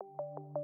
you